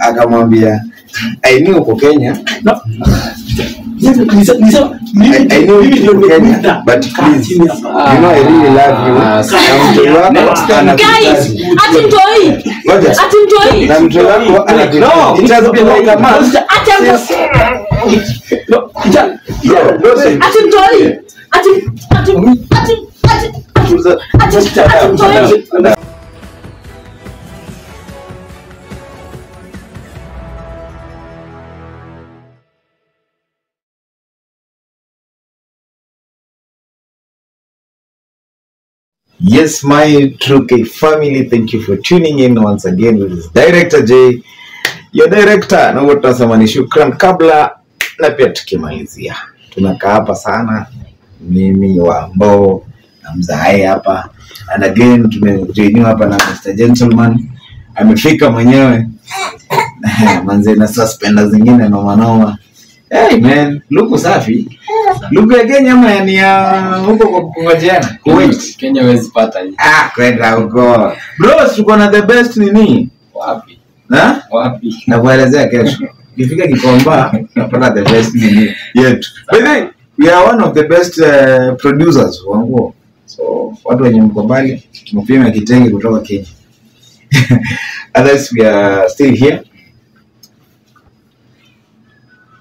akamwambia I knew uko Kenya. No. Yes, my True K family, thank you for tuning in once again with this Director J, your director. Na wote tunasema ni shukran kabla na pia tukimalizia. Tunakaa hapa sana, mimi wa Mbao na mzae hapa, and again tumejoiniwa hapa na Mr. Gentleman amefika mwenyewe manze na suspenda zingine nomanoma noma. Hey man, luku safi. Luku ya Kenya ama ni ya huko kwa kungojeana? Kuwait. Kenya huwezi pata hii. Ah, kwenda huko. Bro, tuko na the best nini? Wapi? Na? Wapi? Na kuelezea kesho. Kifika Kikomba, napata the best nini yetu. By the way, we are one of the best uh, producers wa nguo. So, watu wenye mko mbali, tumepima kitenge kutoka Kenya. Otherwise, we are still here.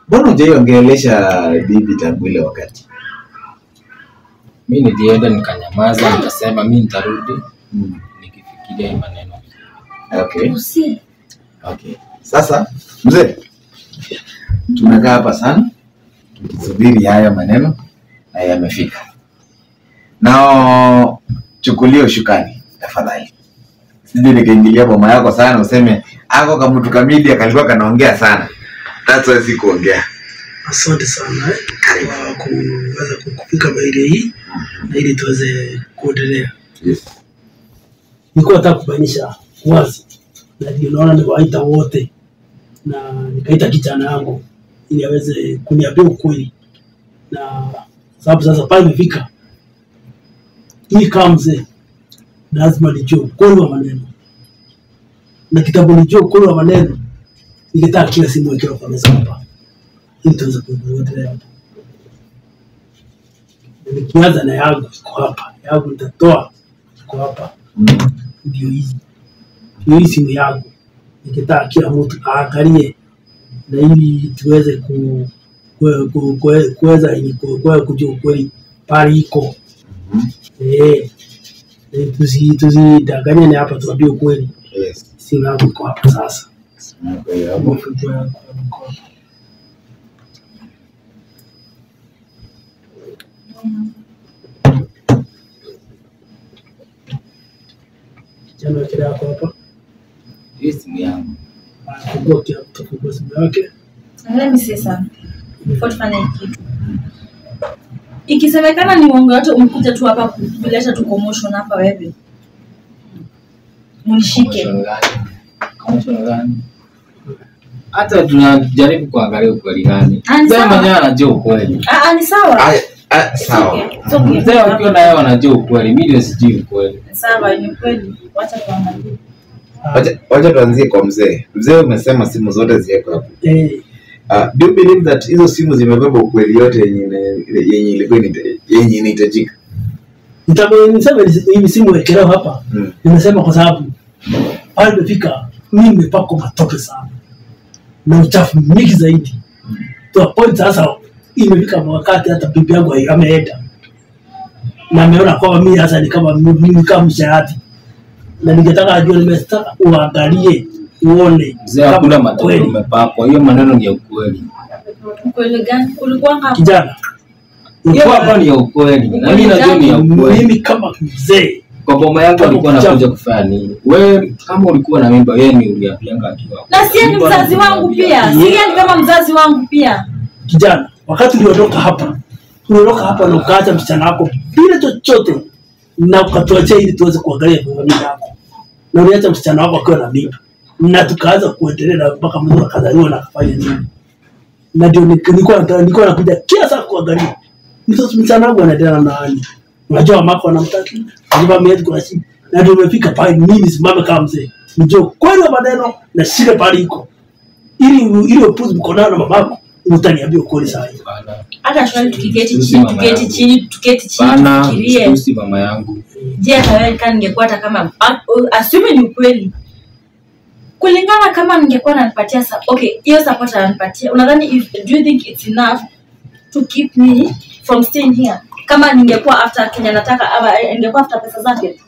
Mbona hujaiongelesha bibi tangu ile wakati? Mi nilienda nikanyamaza, nikasema mi nitarudi Mm. nikifikiria hii maneno. Okay. Usi. Okay. Sasa mzee, tumekaa hapa sana tukisubiri haya maneno na yamefika. Nao chukulio shukani tafadhali, sije nikaingilia boma yako sana useme ako kamtu kamili akalikuwa kanaongea sana. That's why sikuongea. Asante sana eh, kwa kuweza kupika maili hii na ili tuweze kuendelea. Yes. Nilikuwa nataka kubainisha wazi, na ndio naona niwaita wote na nikaita kijana yangu ili aweze kuniambia ukweli, na sababu sasa pale imefika hii kama mzee, lazima nijue ukweli wa maneno, na kitabu nijue ukweli wa maneno, ningetaka kila simu ikiwa kwa meza hapa. Ili tuweze kuendelea hapo. Nikianza na yangu iko hapa, yangu nitatoa iko hapa. Ndio hizi. Ndio hii simu yangu. Nikitaka kila mtu aangalie na ili tuweze ku ku- ku- ku- kuweza kujua ukweli pale iko. Eh. Eh, tusi tusidanganyane hapa tuambie ukweli. Yes. simu yangu iko hapa sasa Kijana hapa Hii simu yangu. simu yake. Ikisemekana ni uongo yote umekuja tu hapa kuleta tu commotion hapa wewe. Munishike. Commotion gani? Hata tunajaribu kuangalia ukweli gani. Ah, Mzee mwenyewe anajua ukweli. Ah, ah, ni sawa. Ah, sawa. Mzee wakiwa naye wanajua ukweli, mi ndio sijui ukweli. Sawa, ni kweli. Wacha tuangalie. Wacha- tuanzie kwa mzee. Mzee umesema simu zote ziwekwe hapo. eh Uh, do you believe that hizo simu zimebeba ukweli yote yenye ilikuwa yenye inahitajika? Nitabe- hii hivi simu wekelewa hapa Mm. nimesema kwa sababu pale imefika mimi nimepakwa matope sana na uchafu mingi zaidi. To a point sasa imefika wakati hata bibi yangu ameenda. Na ameona kwamba mimi hasa ni kama mimi kama msharati na ningetaka ajue nimetaka uangalie uone. Mzee hakuna matendo umepakwa, hiyo maneno ni ya ukweli. Ukweli gani? Ulikuwa hapa. kijana. Hiyo hapa ni ya ukweli, na mimi najua ni ya ukweli. mimi kama mzee Kwa boma yako alikuwa anakuja kufanya nini? Wewe kama ulikuwa na mimba, yeye ni uliambianga akiwa. Na sie ni mzazi wangu pia. Sie ni kama mzazi wangu pia. kijana, wakati uliondoka hapa, uliondoka hapa na ukaacha msichana wako bila chochote, na ukatuachia ili tuweze kuangalia mimba yako, na uliacha msichana wako akiwa na mimba, na tukaanza kuendelea mpaka mtu akazaliwa na akafanya nini, na ndio nilikuwa nilikuwa nakuja kila saa kuangalia mtoto msichana wangu anaendelea na nani, unajua mamako anamtaki, unajua mimi kwa shida, na ndio umefika pale, mimi simama kama mzee, nijue kweli maneno na shida pale iko. Ili ili upuzi mko na mamako utaniambia ukweli saa hii. Hata shwali tukiketi chini tukiketi tuketi chini tuketi chini kirie tufikirie. sikusi mama yangu. je hata wewe kama ningekuwa hata kama assume ni ukweli. Kulingana kama ningekuwa nanipatia sa- okay hiyo support ananipatia unadhani if do you think it's enough to keep me from staying here kama ningekuwa after Kenya nataka ama ningekuwa after pesa zake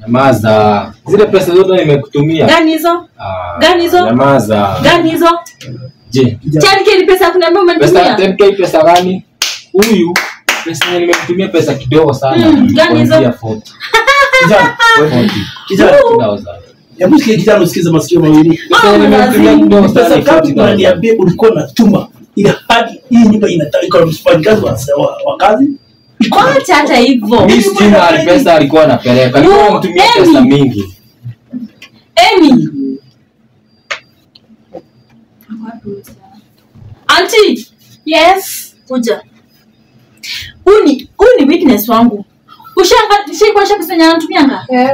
Nyamaza. Zile pesa zote nimekutumia. gani hizo Ah, Gani hizo? Nyamaza. gani hizo Je, chanike ni pesa ya umenitumia pesa umenitumia 10k pesa gani? Huyu pesa yenye nimemtumia pesa kidogo sana. Mm, gani hizo? Kuanzia 40. kijana 40. kijana 40,000. hebu sikia kijana usikize masikio mawili Pesa nimemtumia kidogo sana pesa ni kama 40,000. unaniambia ulikuwa unatuma ile hadi hii nyumba inataka iko na mfanyikazi wa, kazi kwacha hata hivyo Mimi pesa alikuwa anapeleka. Alikuwa Yo, pesa mingi. Emi. Auntie. Yes. Kuja. Huyu ni huyu witness wangu. Ushanga ushaikuonyesha pesa yenye anatumianga? Eh,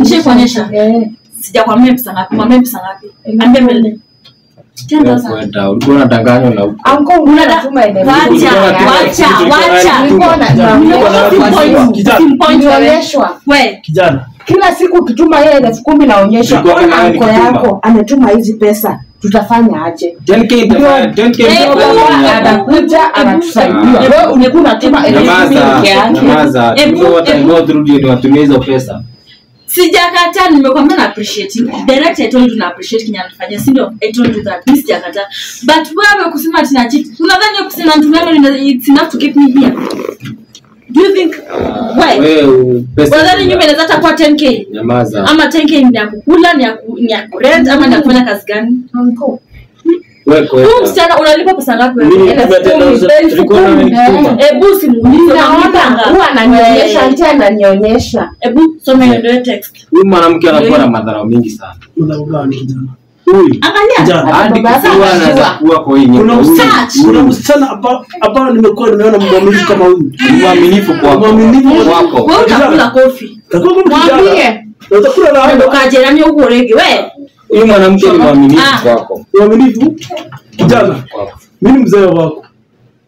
Nishaikuonyesha? Eh, Sijakwambia pesa ngapi. Mwambie pesa ngapi. Ambia mbele. Wewe 10,000. kwenda, ulikuwa unadanganywa na Kijana. kila siku ukituma yeye elfu kumi naonyesha anko yako ametuma hizi pesa tutafanya aje? 10k itafanya 10k itafanya baba, nini hapa? anakuja anatusaidia. Ah. ulikuwa unatuma elfu kumi pesa. Sijakataa nimekwambia na appreciate. Direct i told you na appreciate kinya anafanya. Si ndio? I told you that mimi sijakataa. But wewe kusema ati na cheat unadhani hiyo kusema mtumano it's enough to keep me here? Do you think why? Wewe unadhani nyumba inaweza hata kuwa 10k Nyamaza. ama 10k ni ya kukula ni ya ni ya kurent ama ni ya kufanya kazi gani huyu msichana unalipa pesa ngapi simuulize ananionyesha ananionyesha text. Huyu mwanamke anakuwa na madhara mingi sana. Gani kuna msichana hapa nimekuwa nimeona mwaminifu kama huyu. Mwaminifu kwako. Utakula kofi mwambie. Utakula na rege Huyu mwanamke ni mwaminifu Ah. kwako. mwaminifu? Kijana mimi ni mzee wako.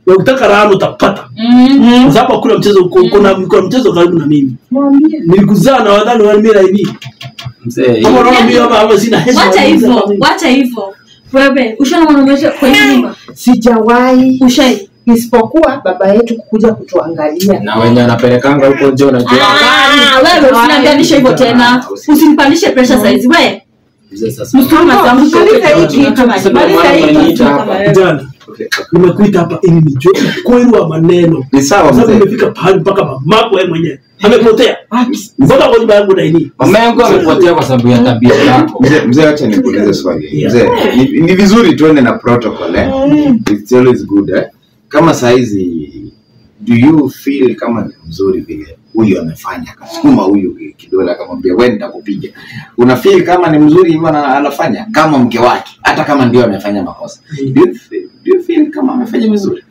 Na ukitaka raha utapata. Mm. kwa sababu kuna mchezo uko kuna kuna mchezo karibu na mimi. Mwambie. Nilikuzaa na wadhani wale mimi hivi Mzee. kama unaona mimi hapa hapa sina heshima wacha hivyo Acha wacha hivyo. Wewe ushaona mwanamke kwa nyumba. Sijawahi. Ushai. Isipokuwa baba yetu kukuja kutuangalia. Na wenye anapelekanga huko nje unajua. Ah, wewe usiniambianishe hivyo tena. Ah, usinipandishe pressure size. We Kijana nimekuita hapa ili nijue ukweli wa maneno. Ni sababu nimefika pahali mpaka mamako mwenyewe. Amepotea. Mpaka kwa nyumba yangu na Mama yangu amepotea kwa sababu ya tabia yako. Mzee, mzee, acha nikuulize swali. Mzee, ni, ni vizuri tuende na protocol eh? It's always good eh? Kama saizi do you feel kama ni mzuri vile huyu amefanya akasukuma huyu kidole akamwambia wewe nitakupiga. Una feel kama ni mzuri hivyo anafanya? Kama mke wake hata kama ndio amefanya makosa. Do you feel, do you feel kama amefanya vizuri?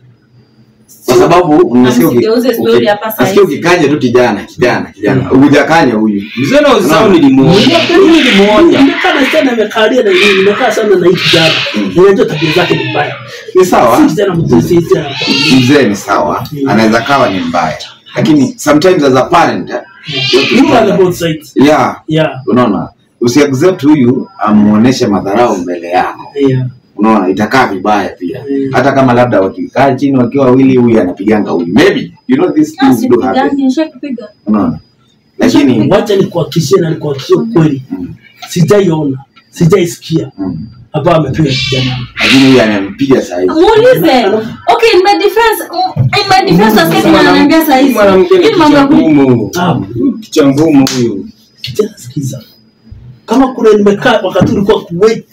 Kwa sababu unasikia ukikanya tu kijana kijana kijana. Hujakanya huyu. Mzee na usisahau nilimuonya. Nilimuonya. nimekaa sana nimekalia na yeye nimekaa sana na hii kijana. Unajua tabia zake ni mbaya. Ni sawa? Mzee si kijana mzee ni sawa. Anaweza kawa ni mbaya lakini sometimes as a parent eh, you are both sides yeah. Yeah. Unaona? Usiaccept huyu amuoneshe madharau mbele yako. Yeah. Unaona itakaa vibaya pia. Mm. hata kama labda wakikaa chini wakiwa wawili huyu anapiganga huyu. Maybe you know these things do happen. unaona? Lakini wacha nikuhakikishie na nikuhakikishie ukweli. Mm, sijaiona. Sijaisikia. Mm, hapa amepiga kijana lakini huyu anampiga sasa hivi. muulize okay in my defense in my defense sasa hivi ananiambia sasa hivi. Mwanamke ni hii mambo ya ngumu. Ah. Kichwa ngumu huyu. kijana sikiza kama kuna nimekaa wakati ulikuwa Kuwait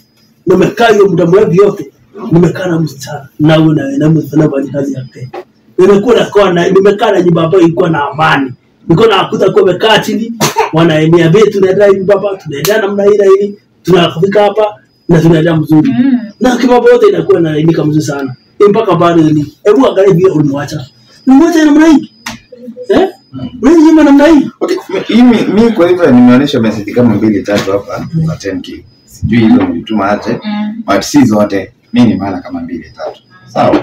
nimekaa hiyo muda mrefu yote nimekaa na msichana na wewe na na msichana bali kazi yake nimekuwa na kwa na nimekaa na nyumba ambayo ilikuwa na amani Niko na kukuta kwa mekaa chini wanaenea vitu tunaenda hivi baba tunaenda namna hii na hii tunafika hapa na tunaenda mzuri Mm. na kimambo yote inakuwa inalainika mzuri sana. Mpaka bado ni. Hebu angalia vile ulimwacha. Mmoja namna hii. Eh? Wewe nyuma namna hii. Okay, mi- mimi mi kwa hivyo nimeonyesha message kama mbili tatu hapa za 10k sijui hizo nilituma aje Mm. but si zote. Mimi ni maana kama mbili tatu. Sawa.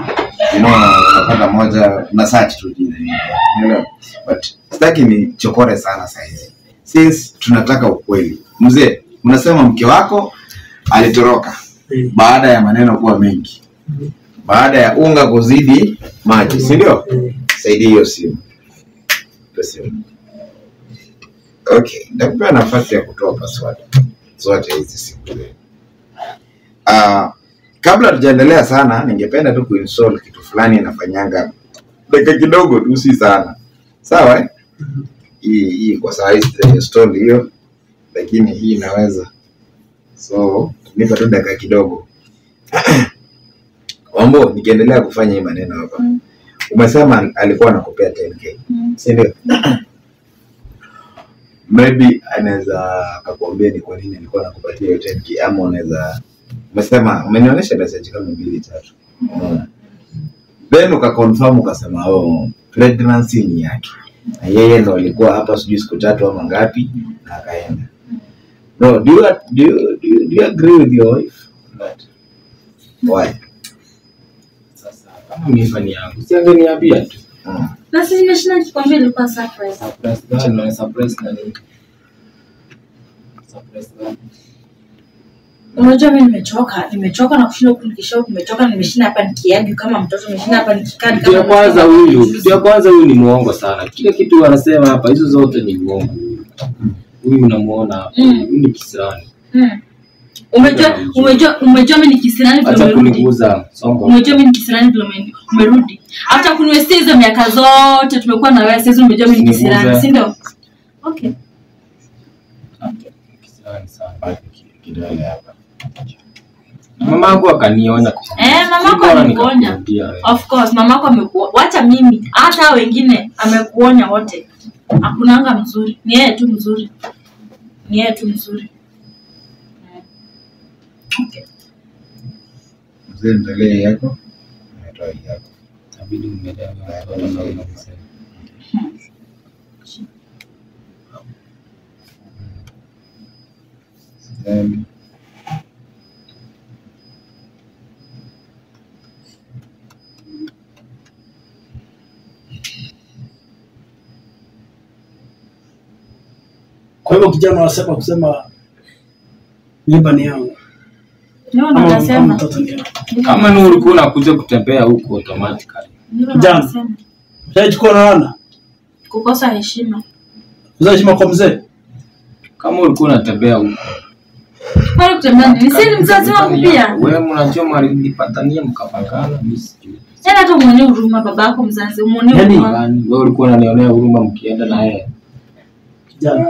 You know unapata moja na search tu jina ni unaelewa but sitaki ni chokore sana saizi since tunataka ukweli. Mzee unasema mke wako alitoroka. Baada ya maneno kuwa mengi. Baada ya unga kuzidi maji si ndio? Saidia hiyo simu. Okay nitakupewa nafasi ya kutoa paswadi zote hizi siku uh, kabla tujaendelea sana ningependa tu kuinstall kitu fulani inafanyanga dakika kidogo tu si sana. Sawa eh? hii hii kwa saa install hiyo lakini hii inaweza. So nipa tu dakika kidogo. Wambo nikiendelea kufanya hii maneno hapa. Mm. umesema alikuwa anakupea 10k Mm. si ndio? Maybe anaweza akakuambia ni kwa nini alikuwa anakupatia hiyo 10k ama unaweza umesema umenionyesha message kama mbili tatu. Mm. then ukaconfirm ukasema oh pregnancy ni yake. Na yeye ndo alikuwa hapa sijui siku tatu ama ngapi na akaenda no do you, do you, do you, do you agree with your wife on why Sasa kama mifa ni yangu, si angeniambia tu. mm. na sisi nimeshinda nikikwambia ilikuwa surprise Surprise gani? Na surprise na nini? Surprise gani? unajua mi nimechoka nimechoka na kushinda huku nikisha huku nimechoka nimeshinda hapa nikiagi kama mtoto nimeshinda hapa nikikaa ni Kitu ya kama kwanza huyu, kitu ya kwanza huyu ni muongo sana. Kila kitu anasema hapa, hizo zote ni uongo. Huyu unamuona Mm. ni kisirani. Mm. umejua umejua umejua mimi ni kisirani vile Acha umerudi kuniguza songo. umejua mimi ni kisirani vile umerudi hata kuniwestia hizo miaka zote tumekuwa na wewe sasa umejua mimi ni kisirani si ndio okay Kisirani sana. kidole hapa Mama yangu akanionya. Eh, mama yako alikuonya. of course mama yako amekuonya wacha mimi hata wengine amekuonya wote hakunanga mzuri ni yeye tu mzuri ni yetu nzuri. mzuri okay. mzee ndolee yako natoa yako Inabidi umeelewa watoto na wewe unasema. Then, kwa hivyo kijana anasema kusema nyumba ni yangu. Kama ni ulikuwa unakuja kutembea huku automatically. Kijana. nasema Ushaichukua kukosa heshima, kukosa heshima kwa mzee? Kama ulikuwa unatembea huku. kwani kutembea nini si ni mzazi wangu pia? Wewe mnajua mlipatania mkapakana, mimi sijui. tena tu mwenye huruma babako mzazi umwonee Yaani, huruma. Yaani Wewe ulikuwa unanionea huruma mkienda na yeye. kijana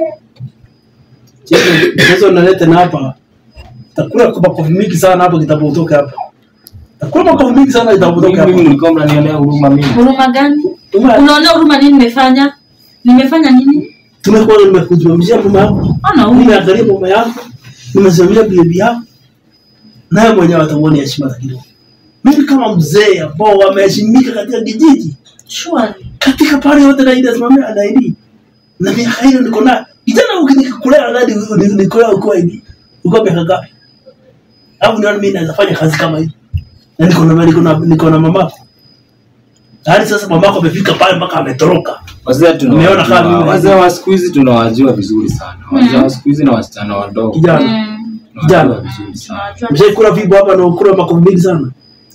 unaleta na hapa. Takula kwa makofi mingi sana hapo kitapotoka hapa. Takula makofi mingi sana kitabu Mimi hapa. mlikuwa mnanionea huruma mimi. huruma gani? Unaona huruma nini nimefanya? Nimefanya nini? Tumekuwa nimekusimamishia mama yako Ana huruma. nimeangalia mama yako nimesimamia bibi yako naye mwenyewe atamuona heshima za kidogo mimi kama mzee ambao wameheshimika katika kijiji. Surely katika pale yote na ile simamia anaidi na miaka hiyo niko na kijana ukinikulea ndani nikolea uko hivi. Uko miaka ngapi? Alafu niona mimi naweza fanya kazi kama hii na niko na niko na niko na mamako hadi sasa mamako amefika pale mpaka ametoroka. Wazee Umeona kama mimi- Wazee wa siku hizi tunawajua vizuri sana. Wazee wa siku hizi na wasichana wadogo. kijana. Mm, Kijana. Mzee kula vibo hapa na ukula makombi mingi sana.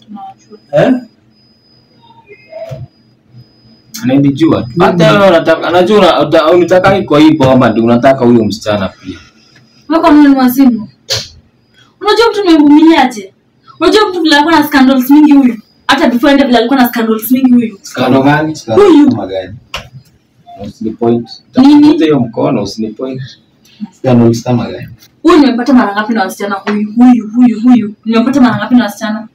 Tunawajua. Eh Ananijua tu. Hata wewe unataka anajua una- uta- unitaka kwa hii bomba ndio unataka huyo msichana pia. wewe mimi ni wazimu unajua mtu nimemvumiliaje unajua mtu vile alikuwa na scandals mingi huyu hata before ende vile alikuwa na scandals mingi huyu Scandal gani? Huyu. kama gani Usini point. Nini? Tafuta hiyo mkono usini point. scandals kama gani? huyu nimepata mara ngapi na wasichana huyu huyu huyu huyu nimepata mara ngapi na wasichana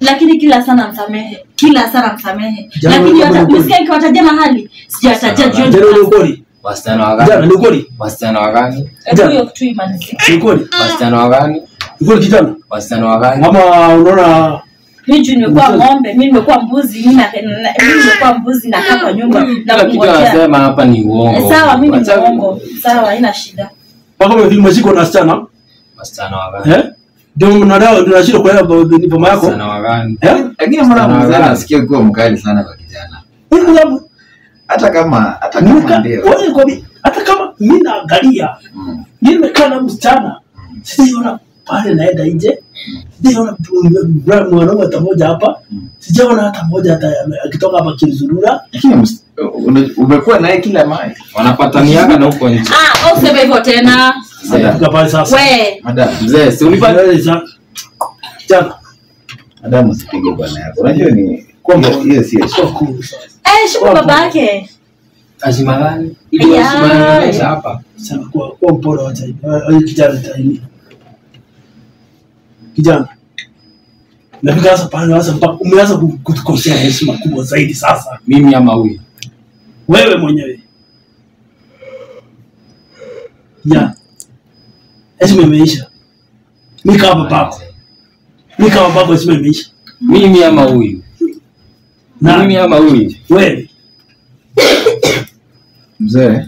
lakini kila sana msamehe. Kila sana msamehe. Lakini umesikia nikiwatajia mahali. Sijataja jioni ukweli Wasichana wa jana gani? ni ukweli Wasichana wa gani? Hiyo kitu imalizike ni ukweli Wasichana wa gani? ni ukweli kijana? Wasichana wa gani? ama unaona? Mimi juu nimekuwa ng'ombe mimi nimekuwa mbuzi mi na- na- mi nimekuwa mbuzi na kwa nyumba na Kila kitu anasema hapa ni uongo. Eh, sawa mimi ni uongo sawa haina shida. Mpaka mimi umeshikwa na wasichana. Wasichana wagani Eh? Ndio mnadao tunashindwa kuelewa mama yako. Sana wagani Eh? lakini mbona Sana mzee anasikia nasikia kuwa mkali sana kwa kijana Hivi jambo hata kama hata kama ndio wewe kwa hata kama mimi naangalia Mm. mimi nimekaa na msichana sijaona pale naenda nje sijaona mwanaume hata mmoja hapa Mm. sijaona hata mmoja hata akitoka hapa kimzurura lakini umekuwa naye kila mahali wanapataniaga na huko nje Ah, au sema hivyo tena. Madam, Fika pale sasa We, madam, mzee si unipa Wewe sa- Jana, madam usipige bwana yako unajua ni hiyo- hiyo sio sio cool sasa. eh, shuku baba yake. heshima gani ili Yeah. hapa Sema kwa kwa mpole wacha kijana taini. Kijana. Nafika sasa pale sasa mpaka umeanza ku- kutukosea heshima kubwa zaidi sasa. mimi ama huyu Wewe mwenyewe. Ya. Heshima imeisha. Mimi kama babako. Mimi kama babako heshima imeisha. mimi ama huyu mimi Na ama huyu wewe mzee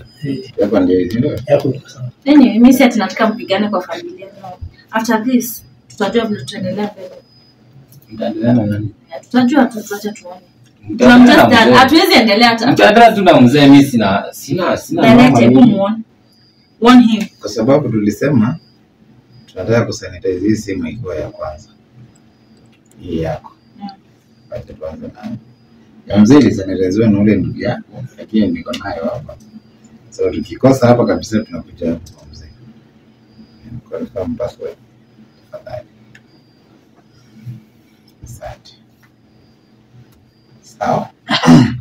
yako ndio hizi ndio yako sawa. Anyway, mimi si ati nataka mpigane kwa familia. No. After this, tutajua vile tutaendelea mbele. mtaendelea na nani Tutajua tu tuache tuone. Hatuwezi endelea hata. mtaendelea tu na mzee mimi sina sina sina hebu muone. Warn here. kwa sababu tulisema tunataka kusanitize. Hii simu ikiwa ya kwanza. Hii yako. Yeah. tuanze nayo. Ya mzee ilisanitiziwa na ule ndugu yako. Lakini niko nayo hapa. So tukikosa hapa kabisa tunakuja kwa mzee. Confirm password. Tafadhali. Asante. Sawa.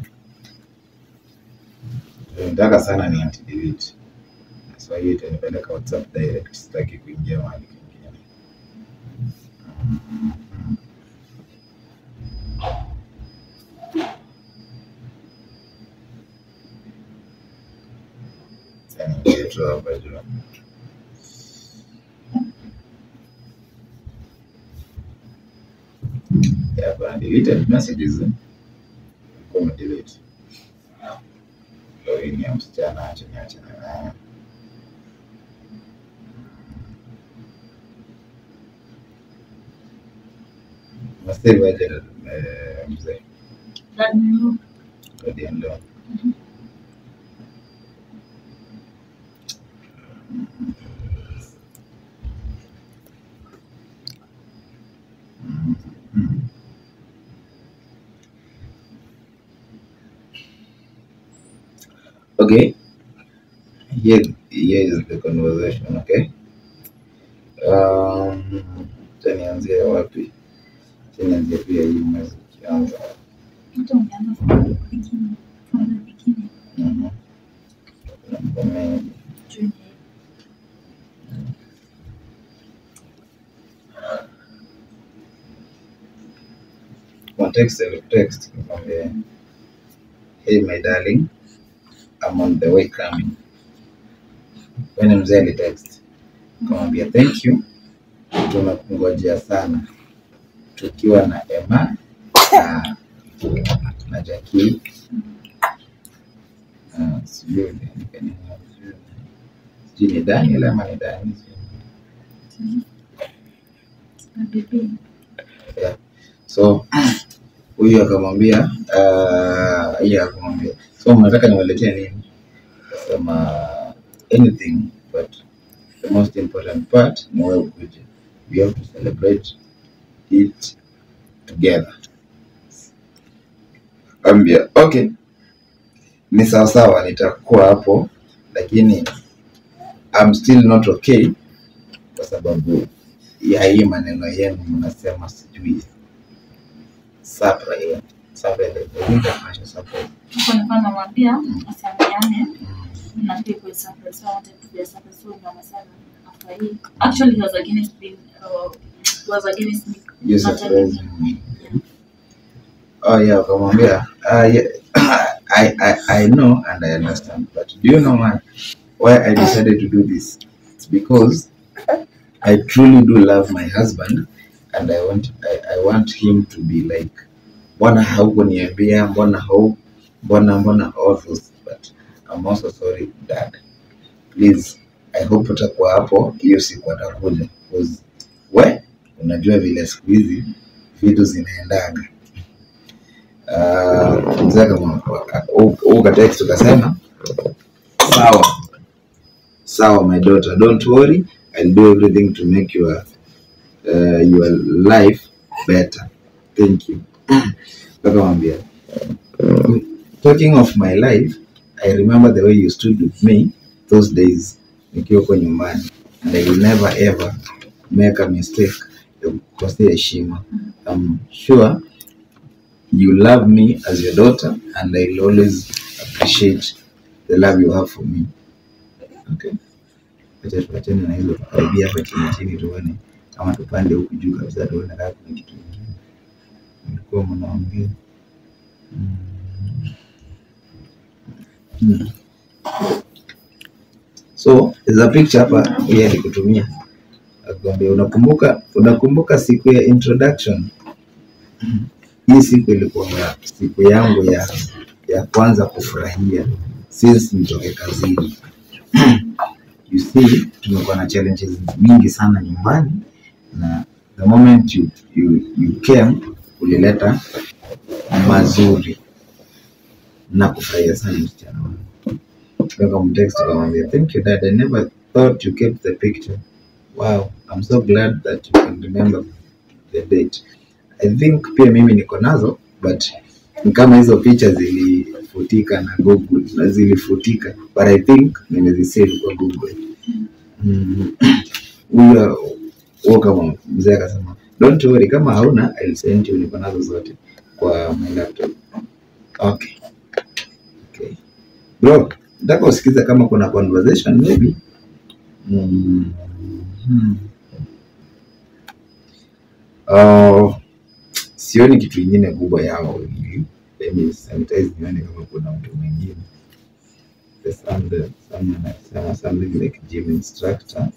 Nataka sana ni anti delete hiyo itanipeleka whatsapp direct sitaki kuingia mahali kingine Yaani deleted messages. Delete. Ya msichana acha niache nayo Nasema aje eh, mzee. Okay. Here, here is the conversation, okay? Um, acha nianzie wapi? Acha nianzie pia hii mwezi ikianza. Mtu umeanza. Mhm. Kuna mambo mengi. June. Text text nikwambie hey my darling I'm on the way coming. When mzee alitext kamwambia thank you, tunakungojea sana tukiwa na Emma na, na Jackie. Ah, sijui ni Daniel ama ni Dani yeah. so huyu akamwambia uh, akamwambia so mnataka niwaletee nini? Kasema anything but the most important part ni wewe ukuje. We have to celebrate it together. Ambia okay. Ni sawa sawa, nitakuwa hapo lakini I'm still not okay kwa sababu ya hii maneno yenu mnasema sijui. Surprise. Surprise. Was against uh, against me. telling me. oh yeah ah yeah I, I I know and I understand but do you know why why I decided to do this it's because I truly do love my husband and I want I, I want him to be like mbona haukuniambia mbona hau mbona mbona all those but I'm also sorry dad please I hope utakuwa hapo hiyo siku atakuja. Because we unajua vile siku hizi vitu zinaendaga. Uh, ukatext ukasema sawa sawa my daughter don't worry I'll do everything to make your uh, your life better. Thank you. Akamwambia talking of my life I remember the way you stood with me those days nikiwa kwa nyumbani and I will never ever make a mistake kukosea heshima. I'm sure you love me as your daughter and I'll always appreciate the love you have for me. Okay. Acha tuachane na hizo tukaribia hapa chini chini tuone kama tupande huku juu kabisa tuone kama kuna kitu kingine. Mlikuwa mnaongea. Mm. Hmm. so there's a picture hapa yeye alikutumia akwambia unakumbuka unakumbuka siku ya introduction? Hii siku ilikuwa siku yangu ya ya kwanza kufurahia since nitoke kazini. You see tumekuwa na challenges mingi sana nyumbani na the moment you, you, you came ulileta mazuri na kufurahia sana msichana wangu. Tukamtext tukamwambia thank you dad. I never thought you kept the picture wow i'm so glad that you can remember the date. I think pia mimi niko nazo but kama hizo picha zilifutika na google na zilifutika but i think nimezisave kwa google. Mm. huyo huo kama mzee akasema don't worry kama hauna I'll send you. Niko nazo zote kwa my laptop. Okay. Okay. Bro nataka usikize kama kuna conversation maybe. Mm. Hmm. Uh, sioni kitu ingine kubwa yao let nione kama kuna mtu mwingine like gym instructor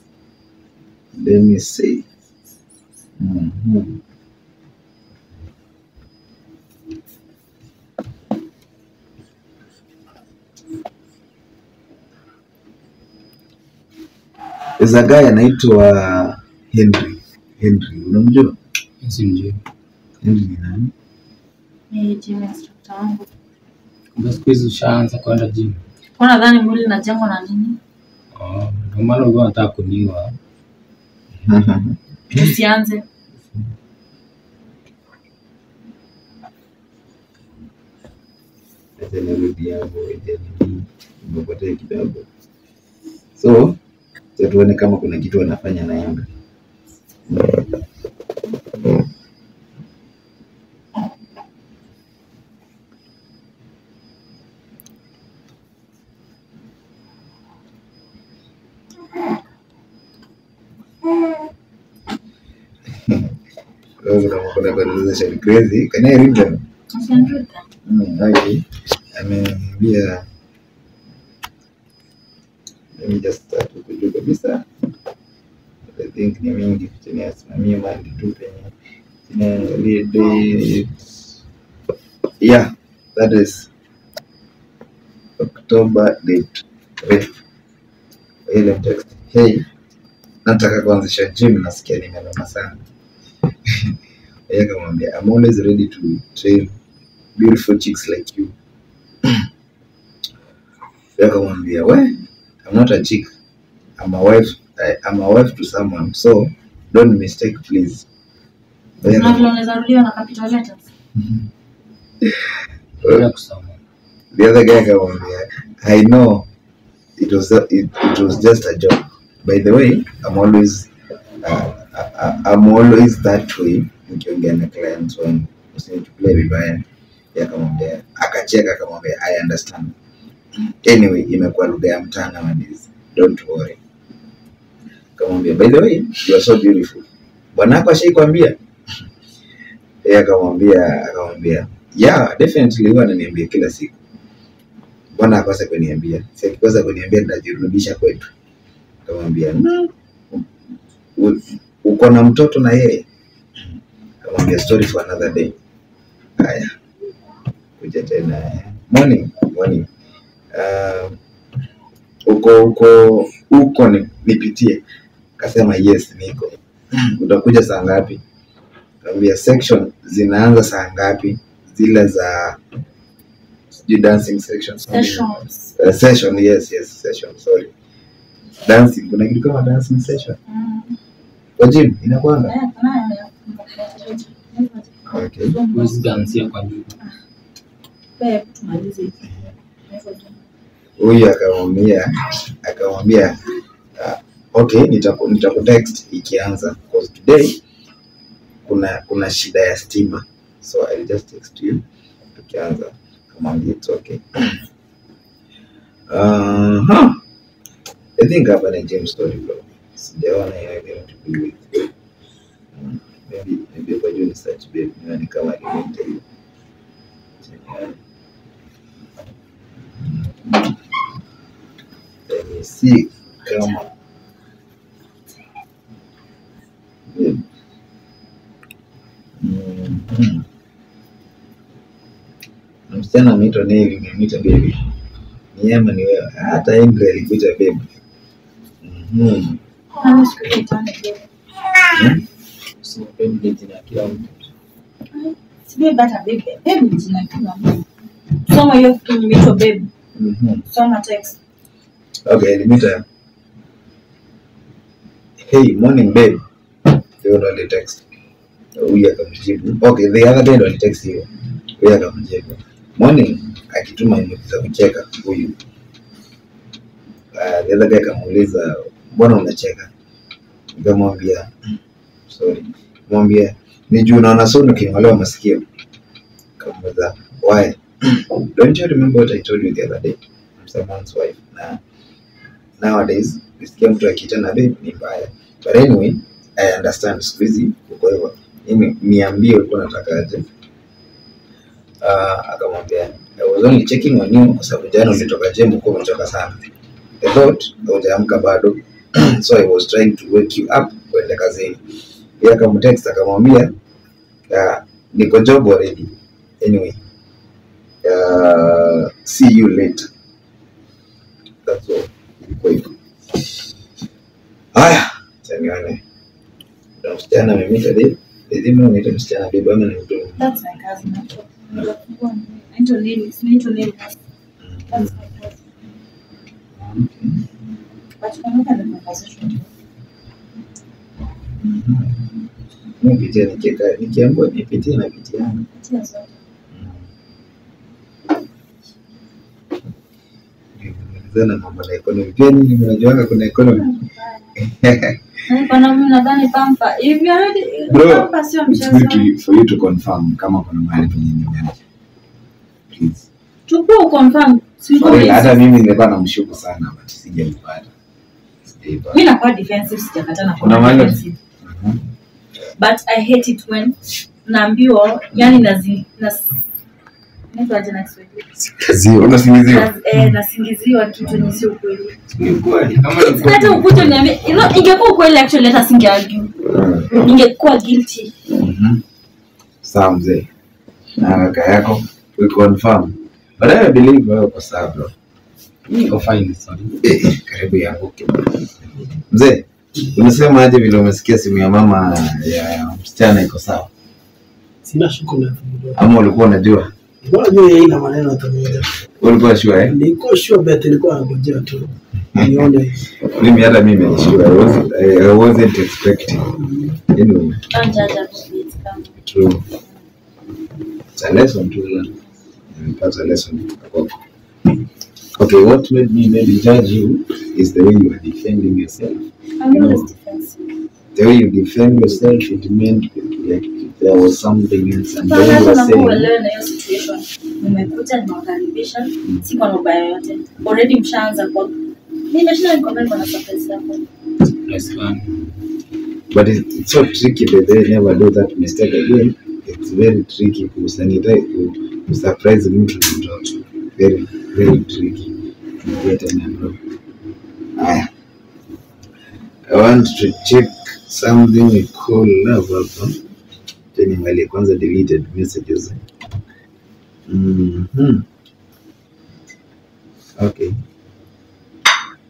let me see Mhm. There's a guy anaitwa Henry. Henry, unamjua? simjui Henry ni nani? Ni gym instructor wangu. kumbe siku hizi ushaanza kwenda gym Kwa nadhani mwili unajengwa na nini? Oh, ndio maana ulikuwa unataka kuniwa. Usianze. Acha nirudi hapo nimepotea kidogo. So, acha tuone kama kuna kitu wanafanya na Yanga. Sasa can I read them? Usiandike. Mm, okay. Ameniambia let me just start huku juu kabisa. I think ni mingi chini ya simamia mandi tu penye chini ya date. Yeah, that is October date. Three. Ile text. Hey, nataka kuanzisha gym nasikia nimeloma sana. Yeye akamwambia I'm always ready to train beautiful chicks like you. Yeye akamwambia we, I'm not a chick. I'm a wife. I, I'm a wife to someone. So don't mistake please. The other guy akamwambia I know it was it, it was just a joke. By the way, I'm always uh, I, I'm always that way nikiongea na clients wangu. Usinichukulie vibaya. Akamwambia akacheka akamwambia I understand. Anyway, imekuwa lugha ya mtaa nowadays. Don't worry. Akamwambia by the way, you are so beautiful. Bwanako ashaikwambia? Yeye akamwambia akamwambia yeah, definitely huwa ananiambia kila siku. Bwana akose kuniambia. Si akikosa kuniambia nitajirudisha kwetu. Kamwambia no, uko na mtoto na yeye. Kamwambia story for another day. Haya. Kuja tena. Morning morning. Uh, uko uko uko ni, nipitie kasema yes niko. Utakuja saa ngapi? Kaambia section zinaanza saa ngapi? Zile za sijui dancing section Sessions. Uh, session yes yes session sorry. Dancing kuna kitu kama dancing session? Mm. kwa gym inakwanga ya- okay. Hivi. huyu akamwambia akamwambia uh, okay nitaku, nitakutext ikianza because today kuna kuna shida ya stima. So I'll just text you tukianza kamwambia it's okay. Uh, huh. I think hapa ni James story bro sijaona anything to be with maybe maybe kwa juu ni search babe nione kama alimenta hiyo Let me see kama Mhm. Na msichana ameitwa Neli, nimemwita baby. Ni ama ni wewe? Hata Embre alikuita. Mhm. Kitani, babe. Hmm? Soma hiyo kitu imeitwa. Soma text. Okay, nimeita. hey morning babe. Hiyo ndo alitext. Huyu akamjibu. Okay, the other day. Morning akituma za kucheka huyu. Uh, akamuuliza mbona unacheka? Nikamwambia sorry. Mwambia ni juu naona soon uking'olewa masikio. Kamuuliza why? Don't you remember what I told you the other day? I'm someone's wife. Na nowadays nisikia mtu akiitana babe ni mbaya. But anyway, I understand siku hizi uko hivyo. Niambie ulikuwa natakaje? Uh, akamwambia I was only checking on you kwa sababu jana ulitoka gym uko umechoka sana. I thought hujaamka bado so I was trying to wake you up uende kazini. Yeye akamtext akamwambia uh, niko job already. Anyway, uh, see you later. That's all. Kwa hivyo. Haya, acha Kuna msichana amemita babe. Lazima msichana bibi ama ni mtu. The conversation. Nipitie nikieka nikiambiwa nipitie napitia. Tia mambo na ekonomi. Pia mnajuanga kuna economy? Na for you to confirm kama kuna mahali penye nimeacha. Chukua uconfirm. Hata mimi nilikuwa namshuku sana but. Sijaipata. Nakuwa defensive na defensive. But I hate it when naambiwa yani nazi nas Na Kiswahili? Unasingiziwa. Eh, nasingiziwa kitu ni sio ukweli. Ni kweli. Kama ni hata kweli. ukuje you know, ingekuwa ukweli actually hata singeargue ningekuwa guilty Mhm. Sawa mzee. Na kaka yako we confirm. But I believe wewe uko sawa bro. Niko fine, sorry. Eh, karibu yangu Mzee, unasema aje vile umesikia simu ya mama ya msichana iko sawa? Sina shukrani. Ama ulikuwa unajua? Mbona juu yeye ina maneno hata moja. Ulikuwa sure eh? Nilikuwa sure bet nilikuwa nangojea tu. Nione. Mimi hata mimi ni sure. I wasn't, I, wasn't expecting. Anyway, true. It's a lesson to learn. Nimepata lesson kutoka kwako. Okay, what made me maybe judge you is the way you are defending yourself. The way you defend yourself, it meant like there was something else, and then you were saying, uelewe na hiyo situation nimekuja nimewakaribisha siko na ubaya yote already mshaanza kwa nimeshinda na surprise yako Nice one. but it, it's so tricky that they never do that mistake again. It's very tricky kusanitize, surprise kusurprise mtu mtoto. Very, very tricky. Get an bro. I want to check something we call love hapa. Tena angalia kwanza deleted messages. Mm -hmm. Okay.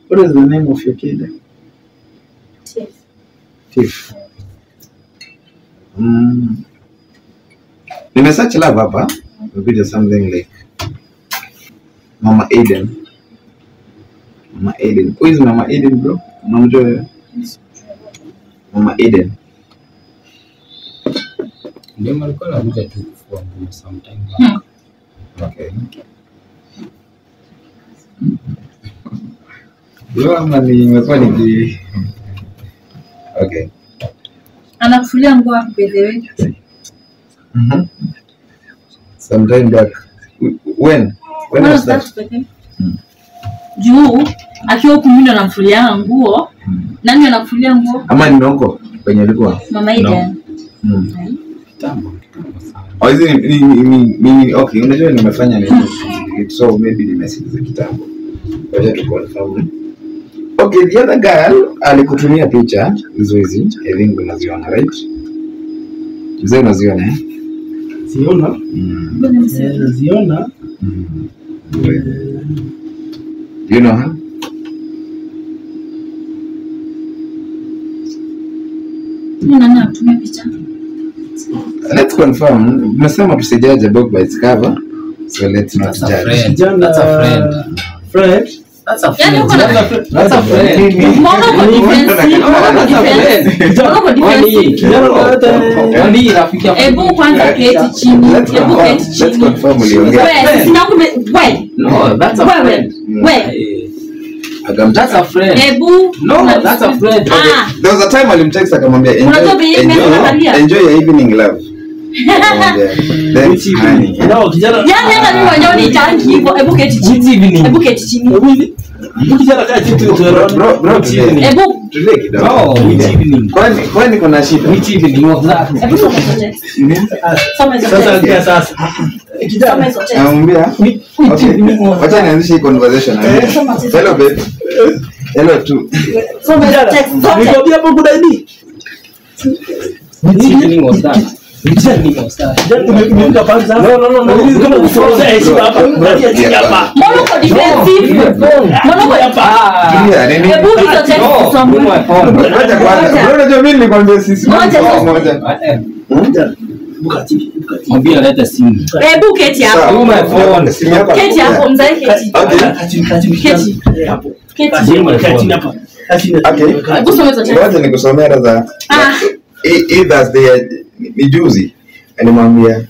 What is the name of your kid? Tiff. Mm. Nimesearch love hapa. Imekuja something like Mama Aiden. Mama Aiden. Who is Mama Aiden bro? Unamjua? Mama Aiden. Ndio alikuwa anakuja tu kufua nguo sometime back. Okay. Yo ama nimekuwa niki Okay. anakufulia nguo by the way Mhm. Sometime back. When? When was that? that juu akiwa huku mimi ndo namfulia nguo nani anakufulia nguo Ama ni Nongo kwenye alikuwa? mama Ida Mm. Kitambo, kitambo sana. Oh, hizi ni, ni, ni, ni, ni, okay, unajua nimefanya nini? so maybe nimesikiza kitambo. Wacha tu confirm. Okay, the other girl alikutumia picha hizo hizi. I think unaziona, right? Mzee unaziona eh? Siona, Mm. eh, Mm. eh, you know her? Mimi nani anatumia picha Let's confirm. Umesema tusijaje book by its cover. So let's not That's a judge. friend. kijana That's a friend. Fred That's a Yaani friend. uko na- That's a friend. That's a friend. Mbona uko defensive? No, Mbona uko that's a defensive? friend. Mbona uko Kwani- defensive? kijana wote kwani rafiki yako- Hebu kwanza keti chini. Let's Hebu confirm. keti Let's chini. confirm uliongea. Wewe, sina kume- wewe, No, that's a wewe, friend. wewe. That's a friend. Hebu No, that's a friend. Ah, There was a time alimtext akamwambia enjoy, enjoy, enjoy your evening love. Kwani kuna shida? Which okay, wacha nianzishe hii conversation. Hello babe. Hello tu. Nikwambia hapo kuna nini? Ah. Nini? Unajua mimi nilikwambia sisi. Moja Eh. Mwambie alete simu. Hebu keti hapo. Do my phone. Keti hapo mzae keti. Okay. Keti Keti. Eh, hapo. Keti. Chini hapa. Okay. Ngoja nikusomea Ah. hii Thursday ni- juzi alimwambia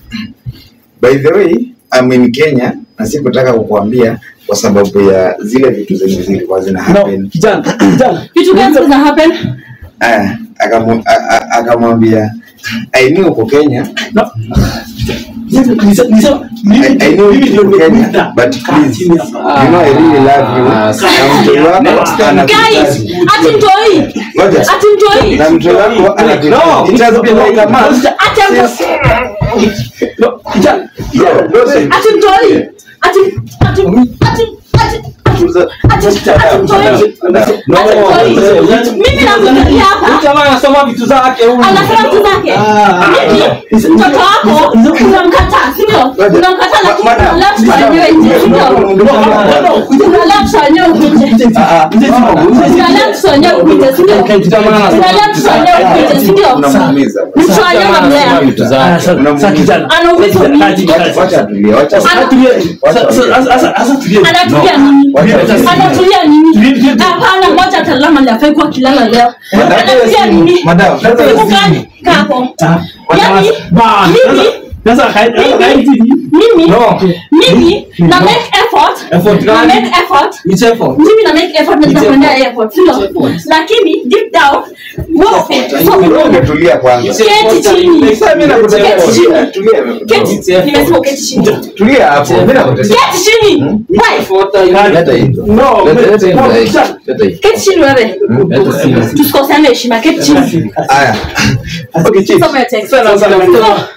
by the way I'm in Kenya na sikutaka kukuambia kwa sababu ya zile vitu zenye zilikuwa zina No, happen. kijana, kijana. Vitu gani zina happen? Ah, akamwambia aka I knew uko Kenya. No. Ah, jamaa anasoma vitu zake huyu. Anasema vitu zake. Ah. Mtoto wako unamkataa, si ndio? Unamkataa lakini Ma- madam, nje, si ndio? Unalala tufanyiwe nje. Unalala tufanyiwe nje, si ndio? Unalala tufanyiwe nje, si ndio? Unamuumiza. Mtu wa nyama mlea. vitu Ah, zake. sasa- sasa kijana. Anaumizwa Kaa nini? Wacha atulie, wacha tulie. Sasa tulie. Anatulia nini? Anatulia nini? Hapana, moja atalala lafai kwa kilala leo. Anatulia nini? Madam? Kako. Ah, Yaani, mimi- sasa- kaa chini. Mimi, No. mimi na make effort. Effort Na make effort. it's effort? mimi na make effort na effort. airport sio lakini deep down ungetulia kwanza. Keti chini. Sasa mimi nakutaka Keti chini. tulia, keti nimesema keti chini Tulia hapo. Mimi nakutaka. keti chini why Leta hii. No, keti chini wewe tusikosane heshima keti chini haya Okay, chief. Sasa- sasa-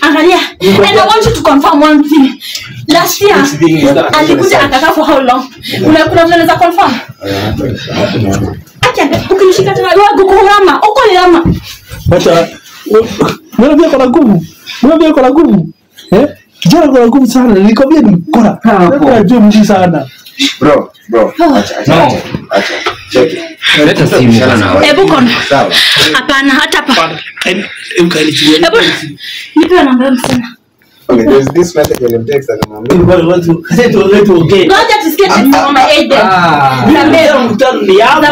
angalia and i want you to confirm one thing last year alikuja akakaa for how long Una- kuna vile unaweza confirm ukinishika tena wewe kukurama uko ni rama Wacha. Mbona pia kuna nguvu? Mbona pia kuna nguvu? Eh? Kijana kuna nguvu sana. Nilikwambia ni kora. kora juu mji sana. Bro bro acha acha No. acha acha check it. Leta simu bana. hebu kon sawa hapana hata pa Hebu kainichukue. hebu nipe namba ya msichana okay there's this message on text and I'm going to alimtext to Ngoja to Sasa tuongee tuongee. ngoja tusikie text from my agent. Ah. Leo mtano ni yangu.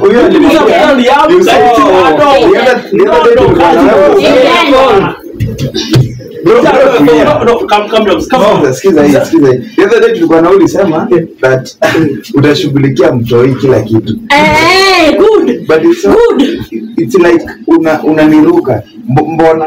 Huyo- alimwambia Mkutano ni yangu. You said- Oh. Tulikuwa na ulisema that utashughulikia mtoi kila kitu. Hey, good but it's, Good. it's like una unaniruka. Mbona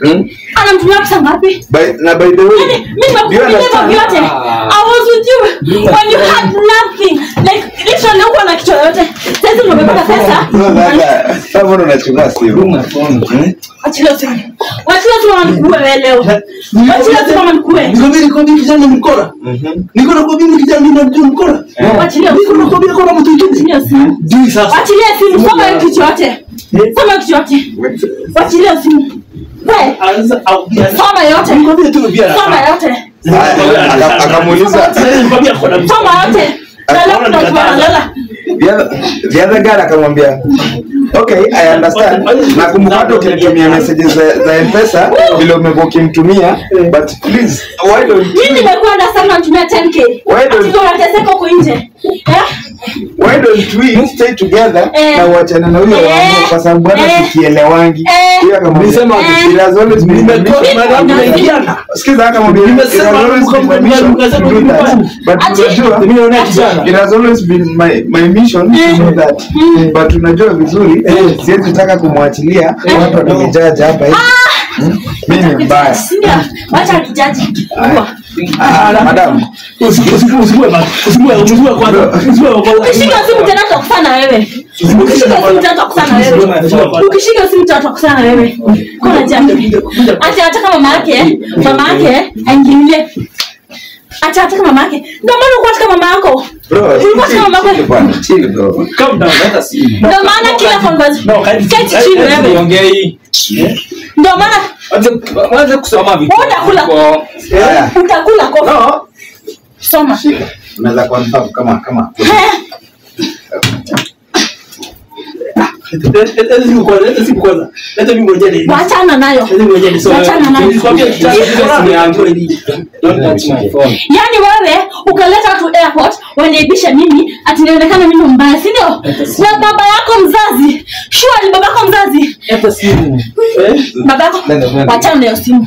yote. Hmm? anamtumia pesa ngapi? By- na by the way Yaani, mi nimekupigia hivyo vyote i was with you when you had nothing. Like literally hukuwa na kitu yoyote. Sasa umepata pesa? sasa mbona unachukua simu. Hmm? achilia simu. Achilia simu wanikuwe wewe leo? Achilia simu mama nikuue? Nikwambia nikwambia kijana mkora. Mhm. Niko nakwambia ni kijana mimi na mtu mkora. achilia Niko simu. nakwambia kuna mtu mwingine. achilia simu. Achilia simu. Soma kitu yote. Soma kitu yote. Achilia simu soma yote. Soma akamuuliza. Soma yote. The other guy akamwambia okay i understand nakumbuka hata ukinitumia messages za, za mpesa vile umekuwa ukimtumia but please why don't you mimi nimekuwa sana natumia 10k Why don't- you unateseka huko nje eh why don't we stay together Eh. na uachane na huyo Eh. wangu kwa sababu Eh. sikielewangi Eh. kama Eh. "It has always been my Nimetoka mission." madam tunaingiana. Sikiza "It has Nimesema always mko- been my mko- mission mkasema to do mko- that." But unajua, Mimi naona kijana. It has always been my, my mission to know that. But unajua vizuri siwezi taka kumwachilia watu wakinijaji hapa hivi. Hmm? Mimi ni mbaya. Wacha kijaji kikubwa Ah, madam. Usikue kwanza. Ukishika simu tena na wewe. Ukishika simu tena na wewe. ukishika simu tena tutakutana na wewe. Kuna jamii ati anataka mama yake mama yake aingilie ati anataka mama yake ndio maana uko katika mama yako Bro, uko katika mama- yako. chill bro. Calm down. let us see. ndio maana kila conversation No, kati- chini wewe. wewe Ongei. ndio maana Wacha- kusoma vitu. Utakula. Kwa- Haya, utakula kofi no. soma Unaweza confirm kama kama wachana nayo Leta mimi ngoja ni. So, Wachana nayo. nilikwambia kijana Simu ni yangu. mkora. Don't touch my phone. yaani wewe ukaleta tu airport waniaibisha mimi atinaonekana mimi mbaya si ndio na baba yako mzazi shua ni baba yako mzazi baba yako wachana nayo simu